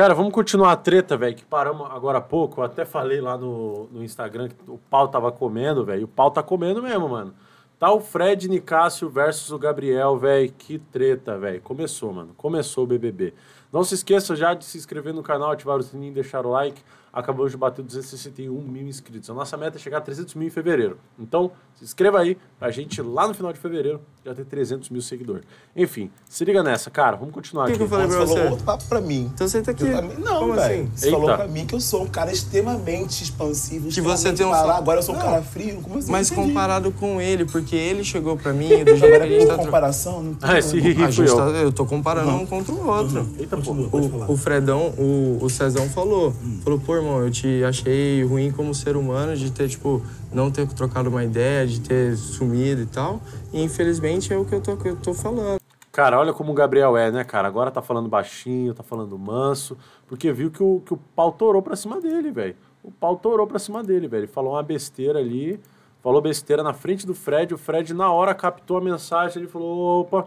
Cara, vamos continuar a treta, velho, que paramos agora há pouco. Eu até falei lá no, no Instagram que o pau tava comendo, velho. O pau tá comendo mesmo, mano. Tá o Fred Nicásio versus o Gabriel, velho. Que treta, velho. Começou, mano. Começou o BBB. Não se esqueça já de se inscrever no canal, ativar o sininho e deixar o like. Acabamos de bater 261 mil inscritos. A nossa meta é chegar a 300 mil em fevereiro. Então, se inscreva aí pra gente lá no final de fevereiro já ter 300 mil seguidores. Enfim, se liga nessa, cara. Vamos continuar O que aqui. que eu falei Você pra falou você? outro papo pra mim. Então senta aqui. Eu Não, Como velho. assim? Você Eita. falou pra mim que eu sou um cara extremamente expansivo. Que você tem um- falar. Agora eu sou um Não. cara frio. Como assim? Mas comparado com ele, porque ele chegou pra mim do jeito que a gente tá comparação? Não tem Ah, esse como. ri A gente eu. tá, eu tô comparando um contra o outro. Eita, pô. Continua, falar. O, o Fredão, o, o Cezão falou. Falou, pô, irmão, eu te achei ruim como ser humano de ter, tipo, não ter trocado uma ideia, de ter sumido e tal. E infelizmente é o que eu tô, que eu tô falando. Cara, olha como o Gabriel é, né, cara? Agora tá falando baixinho, tá falando manso, porque viu que o, que o pau torou pra cima dele, velho. O pau torou pra cima dele, velho. Ele falou uma besteira ali, falou besteira na frente do Fred, o Fred na hora captou a mensagem, ele falou, opa,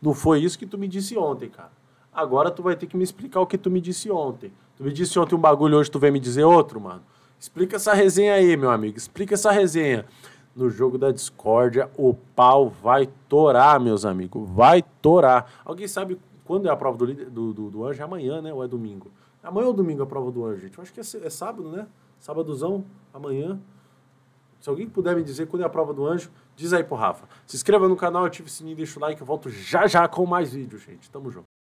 não foi isso que tu me disse ontem, cara. Agora tu vai ter que me explicar o que tu me disse ontem. Tu me disse ontem um bagulho, hoje tu vem me dizer outro, mano. Explica essa resenha aí, meu amigo. Explica essa resenha. No jogo da discórdia, o pau vai torar, meus amigos. Vai torar. Alguém sabe quando é a prova do, líder- do, do, do anjo? É amanhã, né? Ou é domingo? Amanhã ou domingo a prova do anjo, gente? Eu acho que é, é sábado, né? Sábadozão, amanhã. Se alguém puder me dizer quando é a prova do anjo, diz aí pro Rafa. Se inscreva no canal, ative o sininho, deixa o like. Eu volto já já com mais vídeos, gente. Tamo junto.